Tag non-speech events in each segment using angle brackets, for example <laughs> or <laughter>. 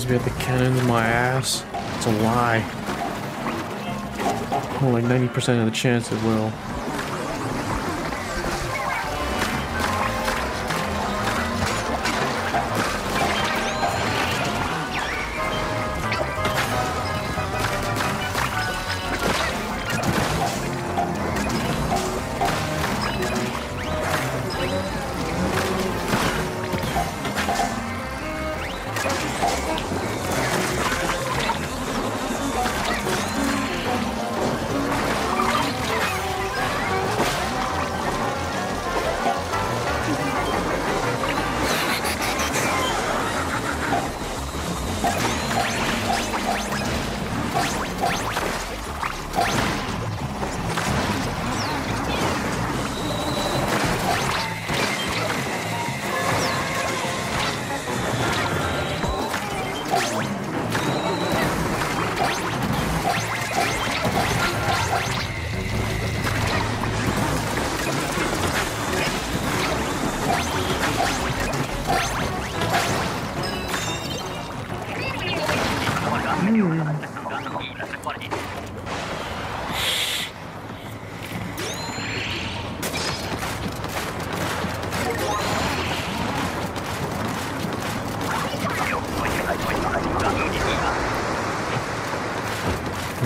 supposed to be at the cannon in my ass. It's a lie. More like 90% of the chance it will. I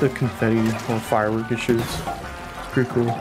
like the confetti or firework it shoots. Pretty cool.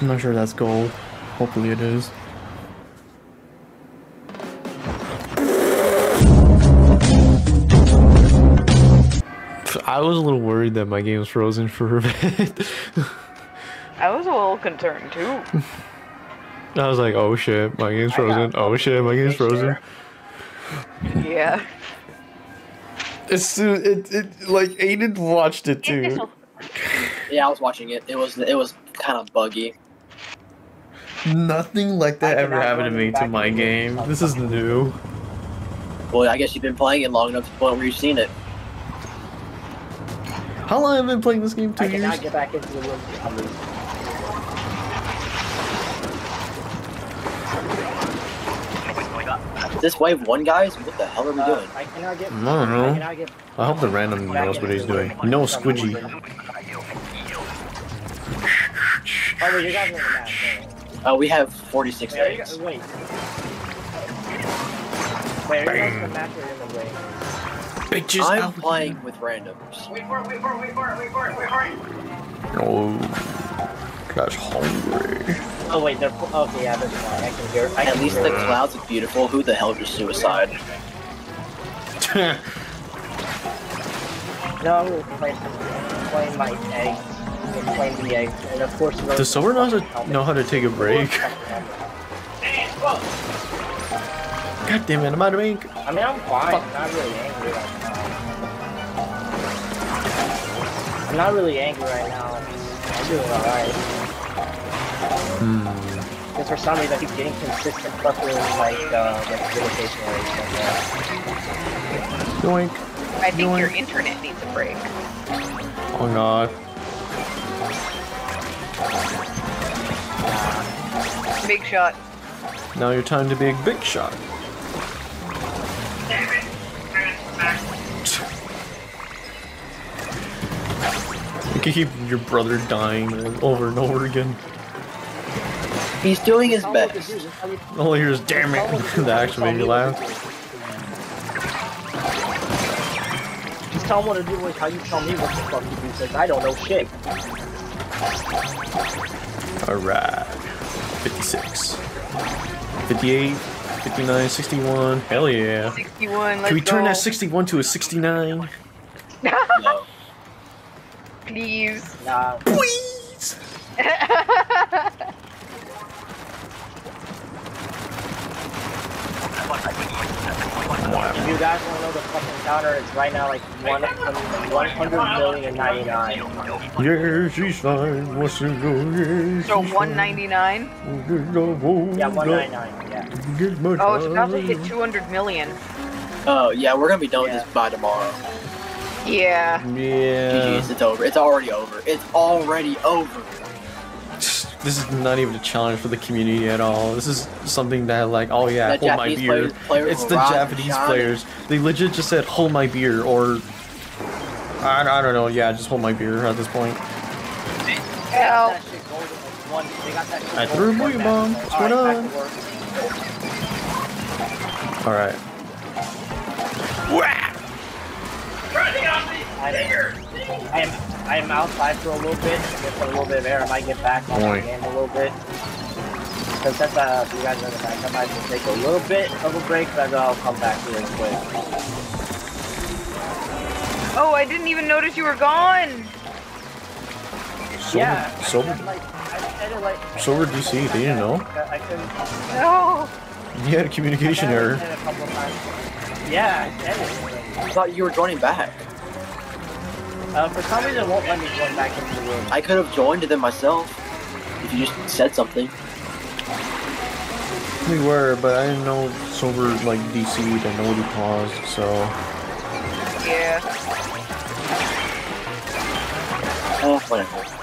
I'm not sure that's gold. Hopefully it is. I was a little worried that my game was frozen for a bit. <laughs> I was a little concerned too. I was like, oh shit, my game's frozen. Oh shit, my game's frozen. Yeah. It's it, it like Aiden watched it too. <laughs> Yeah, I was watching it. It was it was kind of buggy. Nothing like that I ever happened to me to my game. This is new. Well, I guess you've been playing it long enough to the point where you've seen it. How long have I been playing this game? Two I years. cannot get back into the room. I'm leaving. This wave one, guys. What the hell are we Uh, doing? I cannot get. I don't know. I cannot get. I hope the random knows what he's doing. No squidgy. Oh wait, you guys are in the map. No. Uh, we have 46 Wait, are you, eggs. guys- wait. Wait, are you guys in the map or in the ring? Bitches I'm out playing with randoms. Oh, gosh, hungry. Oh wait, they're okay. Yeah, that's fine. I can hear. I At can least hear the clouds are beautiful. Who the hell just suicide? <laughs> No, we're playing, playing my eggs. We're playing the eggs, and of course. Does Silver know how to know how to take a break? God damn it, I'm out of ink. I mean, I'm fine. I'm not really angry right now. I'm not really angry right now. I'm doing alright. Hmm. Because for some reason I keep getting consistent fucking like uh like irritation rates like that. Yoink. I think Yoink. your internet needs a break. Oh god. Big shot. Now your time to be a big shot. You can keep your brother dying over and over again. He's doing his Tell me what to best. do, just tell me- All I hear is damn tell me what it. to do, that actually made me me laugh. to do. Just tell him what to do like how you tell me what the fuck to do because I don't know shit. Alright. 56. 58. 59. 61. Hell yeah. 61, let's Can we turn go. that 61 to a 69? <laughs> No. Please. Nah. Please! <laughs> you guys want to know the fucking counter, it's right now like one one hundred million ninety nine. Yeah, she's fine. What's it go? so 199. Yeah, one ninety nine. Yeah. Oh, it's about to hit 200 million. Oh, yeah, we're gonna be done with this by tomorrow. Yeah. Yeah. GG's, it's over. It's already over. It's already over. This is not even a challenge for the community at all. This is something that, like, oh yeah, The hold my beer. players- players it's the rise Japanese shine. players. They legit just said, hold my beer, or. I, I don't know, yeah, just hold my beer at this point. They got Hell. that shit golden in one. They got that shit I threw a in one booyah bomb. What's going back to work. Alright. I I am I am outside for a little bit, get a little bit of air. I might get back on Boy. the game a little bit. Because since uh, you guys are in the back, I might just take a little bit of a break, but I'll come back real quick. Oh, I didn't even notice you were gone. Silver, yeah, I Silver, said, like, I said it like Silver DC, they didn't know? I, I couldn't. No. You had a communication error. a couple of times. Yeah, I said it. I thought you were joining back. Uh, for some reason, it won't let me join back into the room. I could have joined them myself. If you just said something. We were, but I didn't know Silver, like, DC'd. I know he paused, so. Yeah. Oh, whatever.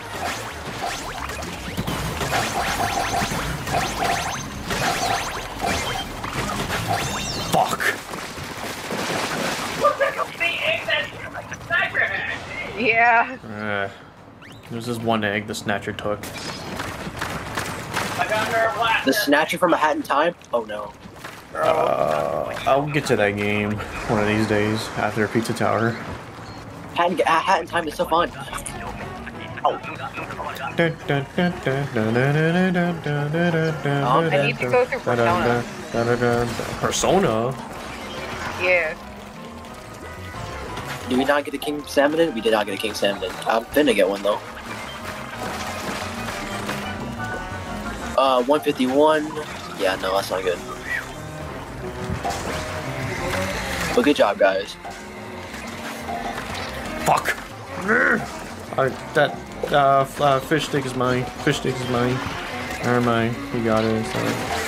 Yeah. Uh, there's this one egg the Snatcher took. The Snatcher from A Hat in Time? Oh no. Uh, I'll get to that game one of these days after Pizza Tower. Hat in, uh, Hat in Time is so fun. Oh. oh I need to go through Persona. Persona? Yeah. Did we not get a King Salmon? We did not get a King Salmon. in. I'm finna get one though. Uh, 151. Yeah, no, that's not good. But good job, guys. Fuck. Alright, that uh, uh, fish stick is mine. Fish stick is mine. Never mind. We got it. Sorry.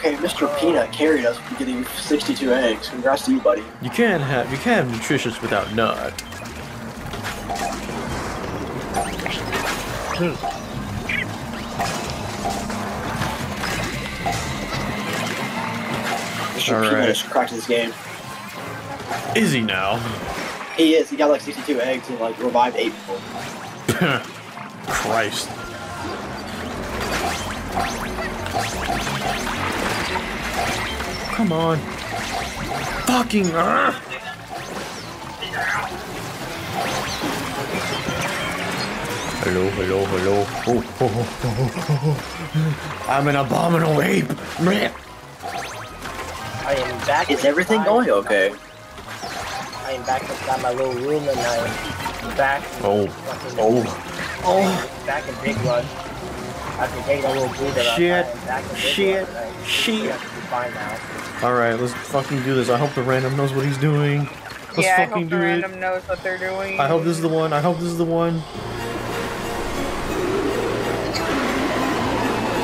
Okay, Mr. Peanut carried us for getting 62 eggs. Congrats to you, buddy. You can't have you can't have nutritious without nut. Hmm. Mr. All Peanut right. has cracked this game. Is he now? He is. He got like 62 eggs and like revived eight people. <laughs> Christ. Come on. Fucking. Uh. Hello, hello, hello. Oh, oh, oh, oh, oh, oh. I'm an abominable ape. Meh. I am back. Is everything going okay? I am back inside my little room and I'm back. Oh, oh, oh. Back in Big Run. After taking a little breather. I- Shit. I am back in Big Shit. Run, and I- Shit. we have to be fine now. All right, let's fucking do this. I hope the random knows what he's doing. Let's yeah, I fucking hope the do it. knows what they're doing. I hope this is the one. I hope this is the one.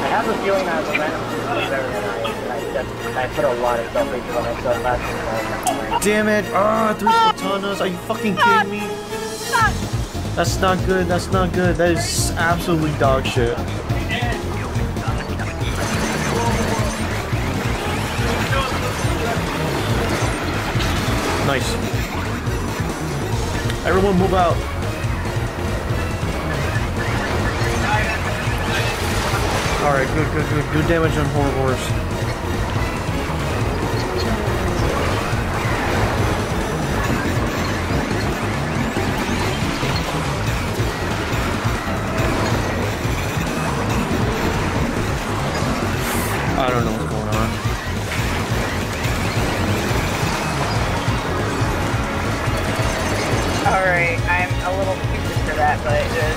I have a feeling that the random is better than I am. I, I put a lot of stuff into myself last time. Damn it! Ah, three katanas. Are you fucking kidding me? That's not good. That's not good. That is absolutely dog shit. Nice. Everyone move out. Alright, good, good, good. Good damage on Horror. I don't know Alright, I'm a little stupid for that, but uh,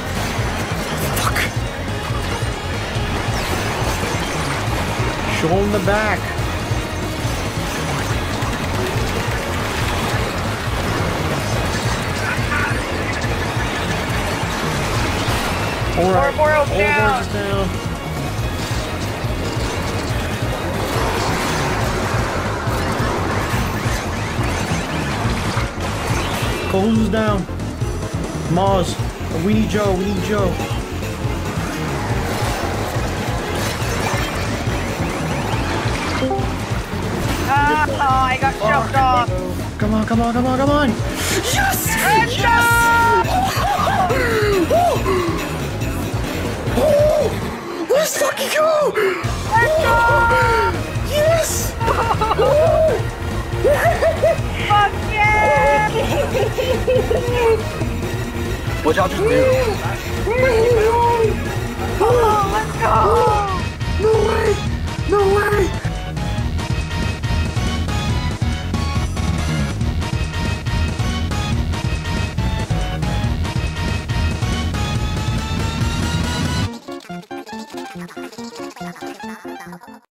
Fuck. Show him the back. Horrorboros down. Horrorboros down. Coles is down. Mars. We need Joe. We need Joe. ah, oh, I got shoved off. Come on, come on, come on, come on. Yes! Yes! Oh, let's fucking go! Yes! What y'all just do? Oh, let's go! No way! No way!